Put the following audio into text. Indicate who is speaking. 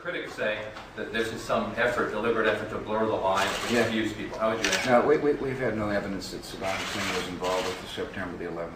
Speaker 1: critics say that this is some effort, deliberate effort to blur the lines, to
Speaker 2: Yeah.
Speaker 1: confuse people. How would you answer?
Speaker 2: No, we, we, we've had no evidence that Saddam Hussein was involved with the September the 11th.